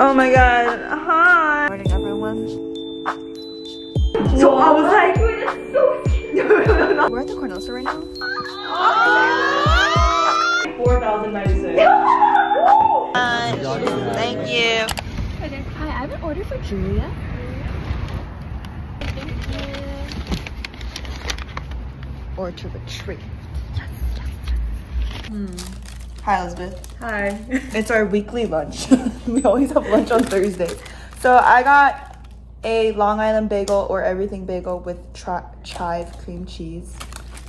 Oh my god. Hi. Morning, everyone. So I was like, We're at the Cornell right now. 4,096. Thank you. Hi, I have an order for Julia. Or to retrieve. Hmm. Hi, Elizabeth. Hi. It's our weekly lunch. we always have lunch on Thursdays. So I got a Long Island bagel or everything bagel with chive cream cheese.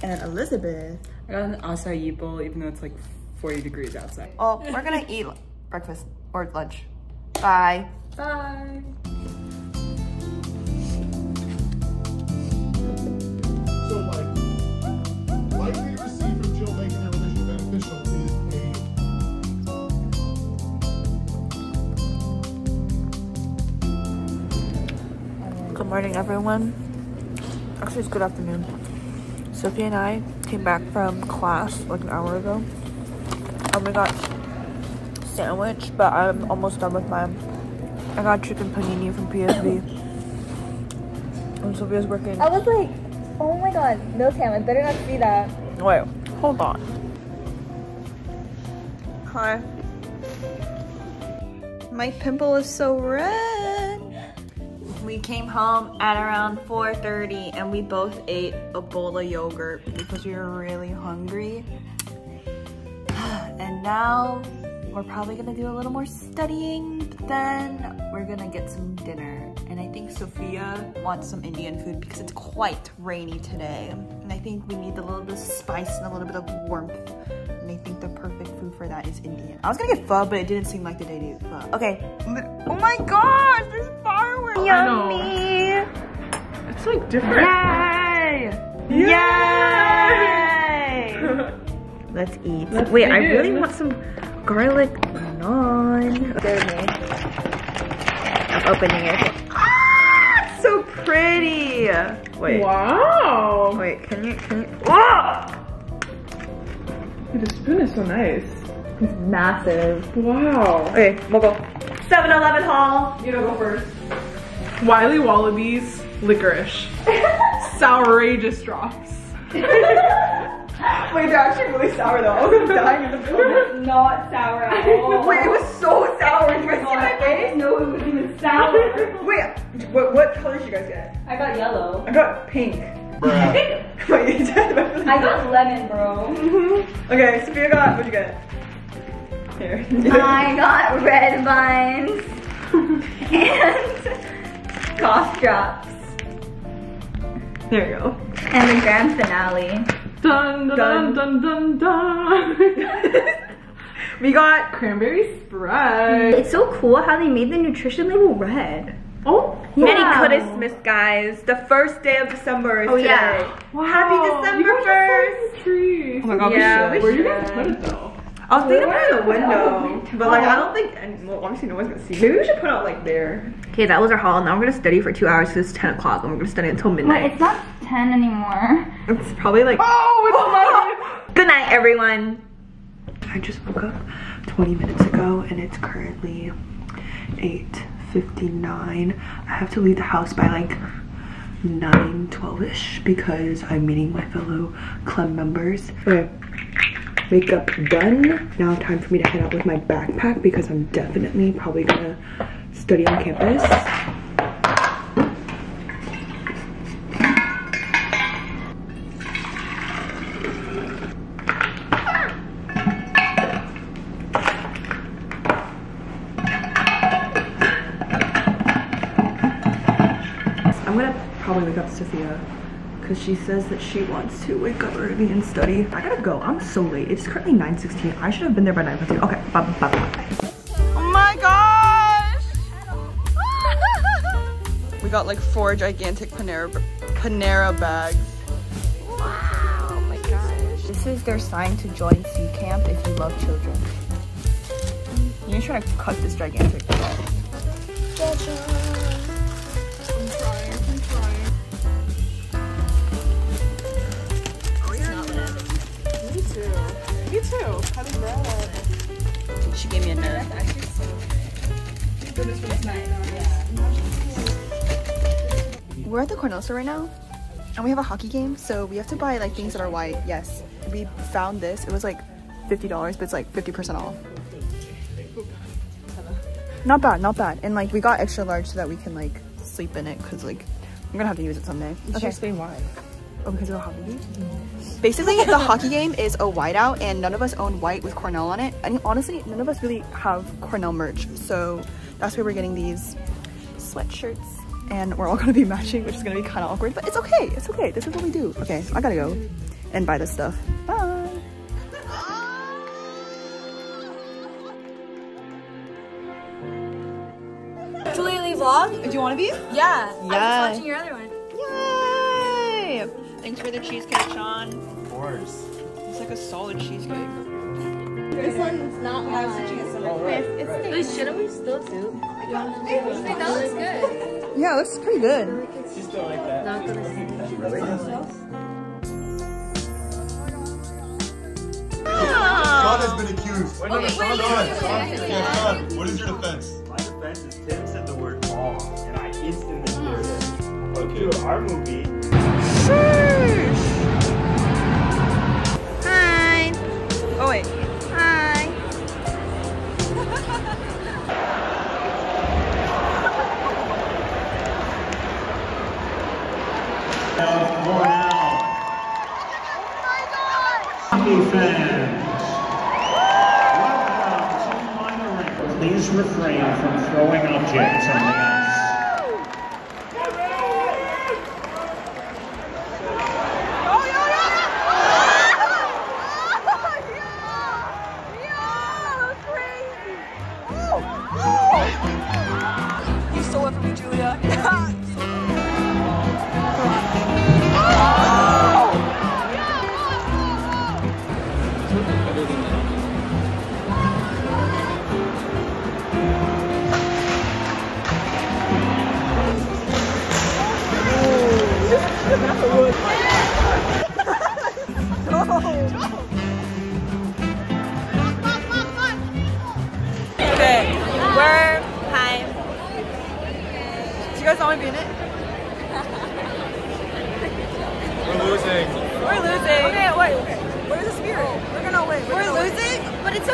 And Elizabeth. I got an acai bowl even though it's like 40 degrees outside. Oh, we're gonna eat breakfast or lunch. Bye. Bye. So like, likely to Good morning, everyone. Actually, it's good afternoon. Sophie and I came back from class like an hour ago. And we got sandwich, but I'm almost done with mine. I got chicken panini from PSB. And Sophia's working. I was like, oh my god, no Sam, I better not see that. Wait, hold on. Hi. My pimple is so red. Came home at around 4.30 and we both ate a bowl of yogurt because we were really hungry. And now we're probably gonna do a little more studying, but then we're gonna get some dinner. And I think Sophia wants some Indian food because it's quite rainy today. And I think we need a little bit of spice and a little bit of warmth. And I think the perfect food for that is Indian. I was gonna get pho, but it didn't seem like the day to eat pho. Okay. Oh my gosh, there's fireworks. Yummy. It's like different. Yay! Yay! Let's eat. Wait, I really want some garlic naan. I'm opening it. Ah, so pretty. Wait. Wow. Wait, can you, can you? Ah! The spoon is so nice. It's massive. Wow. Okay, we'll go. 7-Eleven haul. You know, go first. Wiley Wallabies licorice. Sourageous drops. Wait, they're actually really sour though. I was dying in the film. Not sour at all. Wait, it was so sour. Did you guys see my face? No, it was even sour. Wait, what, what colors did you guys get? I got yellow. I got pink. bruh. Wait, you said I got lemon, bro. Okay, Sophia got, what'd you get? Here. I got red vines and cough drops There you go. and the grand finale. Dun dun dun dun dun dun. We got, Cranberry Sprite. It's so cool how they made the nutrition label red. Oh, Merry Wow. Christmas, guys. The first day of December is Oh, today. yeah. wow. Happy December you guys have 1st. a. Oh my god, Yeah, we we should. Where you guys put it though? I was thinking about it in the window, oh window. but like I don't think, and well, obviously no one's gonna see. Maybe we should put out like there. Okay, that was our haul. Now we're gonna study for two hours because it's 10 o'clock and we're gonna study until But midnight. it's not 10 anymore. It's probably like. Oh, Good night, everyone. I just woke up 20 minutes ago and it's currently 8.59. I have to leave the house by like 9, 12-ish because I'm meeting my fellow club members. Okay, makeup done. Now time for me to head out with my backpack because I'm definitely probably gonna study on campus. I'm gonna probably wake up Sophia because she says that she wants to wake up early and study. I gotta go. I'm so late. It's currently 9:16. I should have been there by 9:15. Okay, bye bye bye. Oh my gosh! we got like four gigantic Panera Panera bags. Wow! Oh my gosh! This is their sign to join C Camp if you love children. You're trying to cut this gigantic bag. Me too. Happy bread. She gave me a note. We're at the Cornell store right now, and we have a hockey game, so we have to buy like things that are white. Yes, we found this. It was like fifty dollars, but it's like fifty percent off. Not bad, not bad. And like we got extra large so that we can like sleep in it, cause like I'm gonna have to use it someday. Okay. Explain why. Oh, because of the hockey game? Basically, the hockey game is a whiteout, and none of us own white with Cornell on it. And honestly, none of us really have Cornell merch, so that's why we're getting these sweatshirts. And we're all gonna be matching, which is gonna be kind of awkward, but it's okay. It's okay. This is what we do. Okay, I gotta go and buy this stuff. Bye. Completely vlog? Do you want to be? Yeah. Yeah. I Yeah. was watching your other one. Yay! Thanks for the cheesecake, Sean. Of course. It's like a solid cheesecake. This one's not mine. Oh, wait, shouldn't we still do? Wait, that looks good. Yeah, it looks pretty good. She's still like that. Not gonna say. Really? Sean has been accused. Wait, no, no, Sean, Sean, Sean, yeah, Sean, what is your defense? My defense is Tim said the word all, and I instantly knew it. But dude, our movie. Hi. Oh wait. Hi. More now. Hockey fans. Welcome to minor. Please refrain from throwing objects on the ice.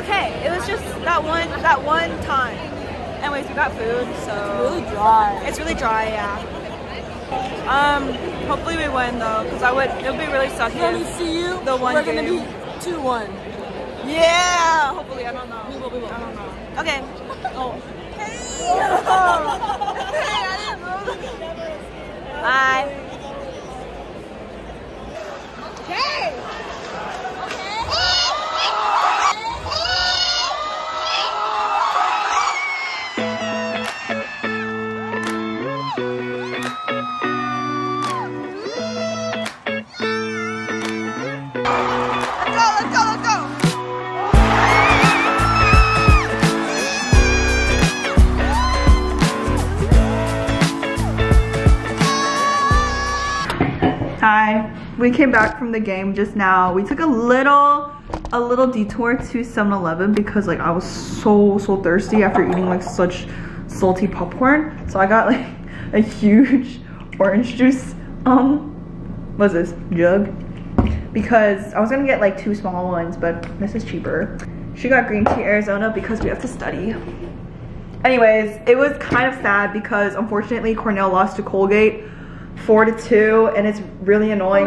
Okay. It was just that one that one time. Anyways, we got food, so it's really dry. It's really dry, yeah. Um, hopefully we win though, because I would. It would be really sucky. Let me see you. The one. We're gonna be two one. Yeah. Hopefully, I don't know. We will. We will. I don't know. Okay. Oh. Hey. Know. Bye. Let's came back from the game just now. We took a little a little detour to 7-Eleven because like I was so so thirsty after eating like such salty popcorn. So I got like a huge orange juice um what's this jug because I was gonna get like two small ones, but this is cheaper. She got green tea Arizona because we have to study. Anyways, it was kind of sad because unfortunately Cornell lost to Colgate four to two, and it's really annoying.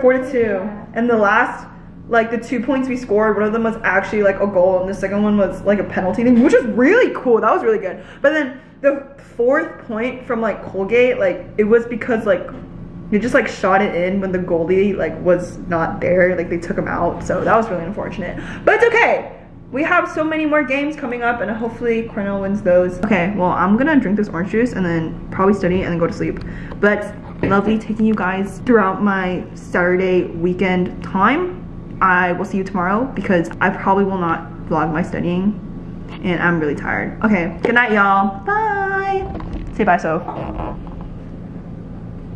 Four to oh, two, and the last, like the two points we scored, one of them was actually like a goal, and the second one was like a penalty thing, which was really cool. That was really good. But then the fourth point from like Colgate, like it was because like they just like shot it in when the goalie like was not there, like they took him out. So that was really unfortunate. But it's okay. We have so many more games coming up, and hopefully Cornell wins those. Okay, well I'm gonna drink this orange juice and then probably study and then go to sleep. But lovely taking you guys throughout my Saturday weekend time. I will see you tomorrow because I probably will not vlog my studying and I'm really tired. Okay, good night y'all. Bye. Say bye, so.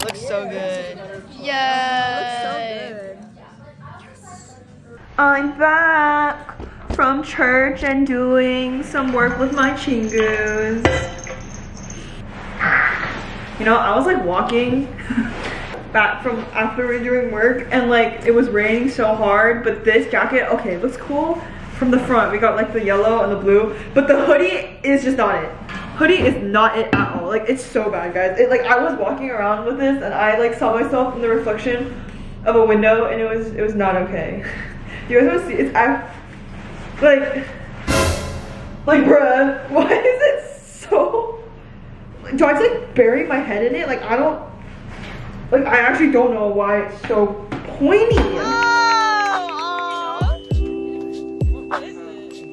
Looks so good. Yeah. Looks so good. I'm back from church and doing some work with my chingus. You know, I was like walking back from after doing work and like it was raining so hard, but this jacket, okay, looks cool from the front. We got like the yellow and the blue, but the hoodie is just not it. Hoodie is not it at all. Like it's so bad, guys. It like I was walking around with this and I like saw myself in the reflection of a window and it was it was not okay. you guys want to see? It's I like like bruh, why is it so? Do I have to like bury my head in it? Like I don't like I actually don't know why it's so pointy.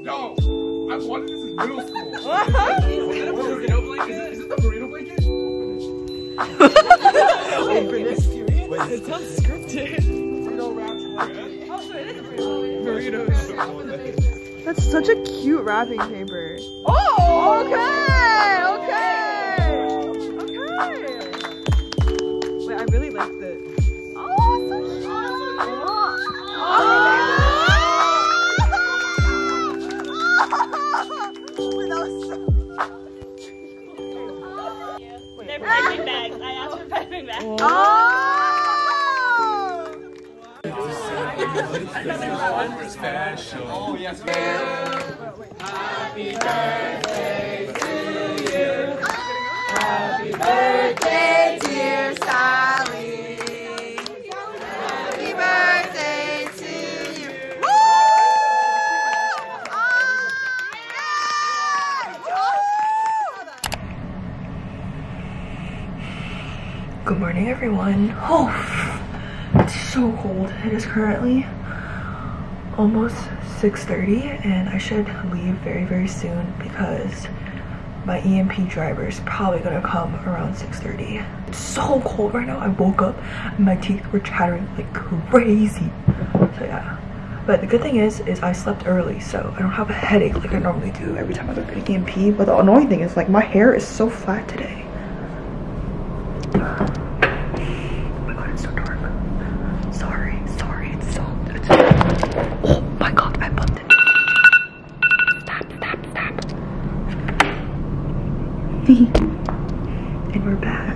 No, I wanted this in middle school. Is that a burrito blanket? Is it the burrito blanket? Wait, it sounds scripted. Burrito wraps. That's such a cute wrapping paper. Oh, okay, okay, okay. Wait, I really like this. They're piping bags. I asked for piping bags. Oh, yes. Happy birthday to you. Happy birthday, dear Sally. Happy birthday to you. Woo! Oh! Good morning, everyone. Oh, so cold. It is currently almost 6.30 and I should leave very, very soon because my EMP driver is probably gonna come around 6.30. It's so cold right now. I woke up and my teeth were chattering like crazy. So yeah. But the good thing is, is I slept early, so I don't have a headache like I normally do every time I look at EMP. But the annoying thing is like my hair is so flat today. Oh my god, it's so dark. Sorry, sorry, it's so it's Oh my god, I bumped it. Stop, stop, stop. and we're back.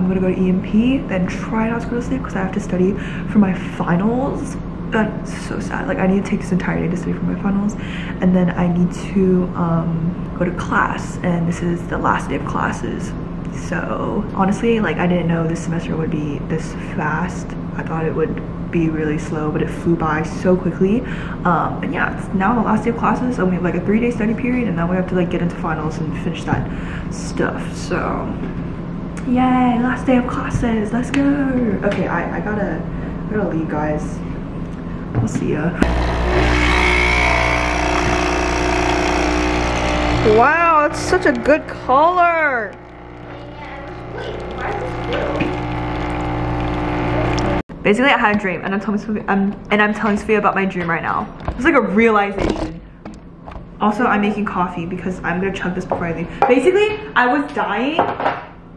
I'm gonna go to EMP, then try not to go to sleep because I have to study for my finals. That's so sad. Like I need to take this entire day to study for my finals, and then I need to um, go to class, and this is the last day of classes. So honestly, like I didn't know this semester would be this fast. I thought it would be really slow, but it flew by so quickly. Um, and yeah, it's now the last day of classes, and we have like a three-day study period, and now we have to like get into finals and finish that stuff. So Yay, last day of classes, let's go. Okay, I, I gotta, I gotta leave guys. We'll see ya. Wow, it's such a good color. Basically, I had a dream, and I'm telling Sophia, I'm, um, and I'm telling Sophia about my dream right now. It's like a realization. Also, I'm making coffee because I'm gonna chug this before I leave. Basically, I was dying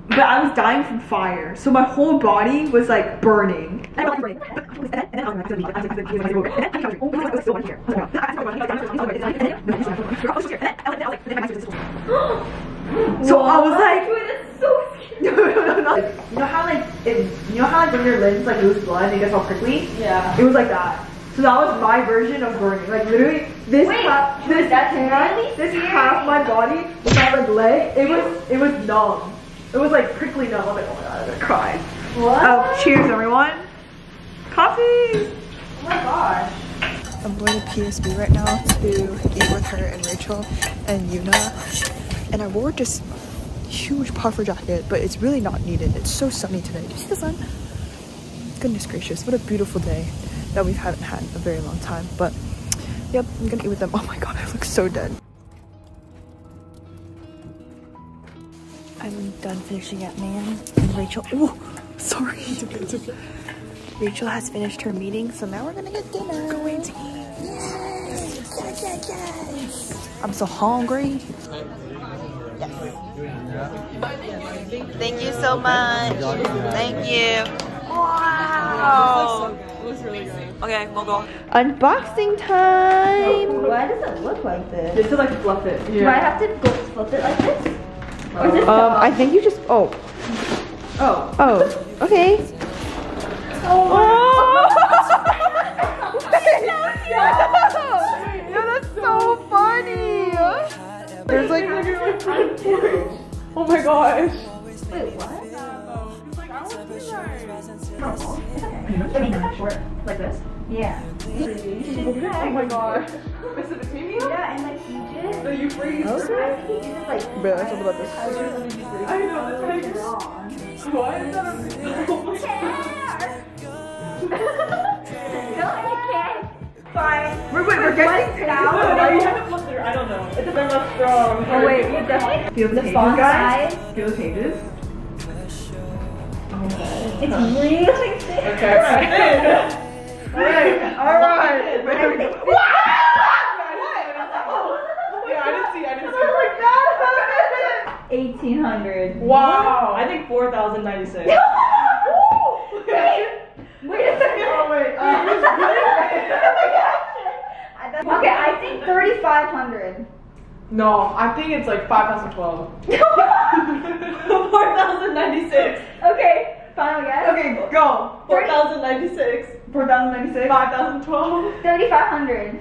but I was dying from fire. So my whole body was like burning. So I was like, no, no, no. You know how like it, you know how like when your limbs like lose blood and it gets all prickly? Yeah. It was like that. So that was my version of burning. Like literally, this half, this hand, this half my body, with my like leg, it was it was numb. It was like prickly numb. I was like, oh my god, I'm gonna cry. What? Oh, cheers, everyone. Coffee. Oh my gosh. I'm going to PSB right now to eat with her and Rachel and Yuna. And I wore this huge puffer jacket, but it's really not needed. It's so sunny today. Do you see the sun? Goodness gracious, what a beautiful day that we haven't had in a very long time. But yep, I'm gonna eat with them. Oh my god, I look so dead. I'm done finishing up, Man and Rachel. Oh, sorry. It's okay, it's okay. Rachel has finished her meeting, so now we're gonna get dinner. Going to eat. Yes, yes, yes, yes. I'm so hungry. Thank you so much. Thank you. Wow. It was really good. Okay, we'll go. Unboxing time! Why does it look like this? Just to like fluff it. Do I have to go flip it like this? Or is it Um, I think you just. Oh. Oh. Oh. Okay. Oh. no, that's so funny. There's like. Oh my gosh. Wait, what? Like, I want to see Like this? Yeah. Oh my gosh. Mesopotamia? Yeah, and like Egypt. The Euphrates. I think Egypt like. Bro, that's all about this. I know, like, why is that a oh my Fine. Wait, wait, we're getting. Why you haven't? I don't know. It depends how strong. Oh wait, you definitely Feel the, the pages, guys. Feel the pages. It's really thick. Okay. Alright, alright. Everything. Yeah, I didn't see, I didn't see. Oh Eighteen hundred. Wow, I think 4,096. Wait a second. Oh, wait. Uh, oh okay, I think thirty-five hundred. No, I think it's like 5,012. 4,096. Okay, final guess. Okay, go. 4,096. 4,096. 5,012. Thirty-five hundred.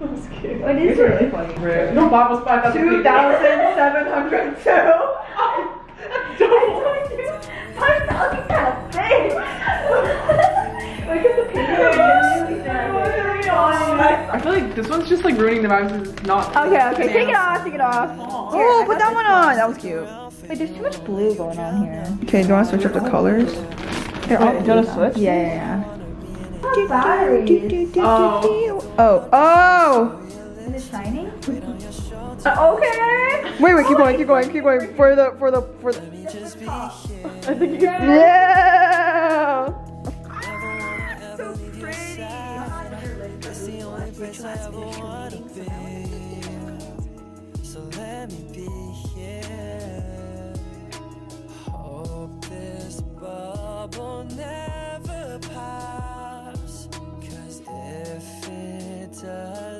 I'm scared. What is You're it? really funny. No, Bob was 5,000. 2,702. Five thousand kind of big. Look at the picture. I feel like this one's just like ruining the vibes it's not. Okay, okay, take it off, take it off. Oh, put that one on. That was cute. Wait, there's too much blue going on here. Okay, do you want to switch up the colors? They're all do you wanna switch? Yeah, yeah, yeah. Batteries. Oh. Oh, oh! Is it shining? Uh, okay. Wait, wait, keep going, keep going, keep going. For the, for the, for the. I think you can. Yeah! But you asked me to show things about. So let me be here. Hope this bubble never pops. Cause if it does.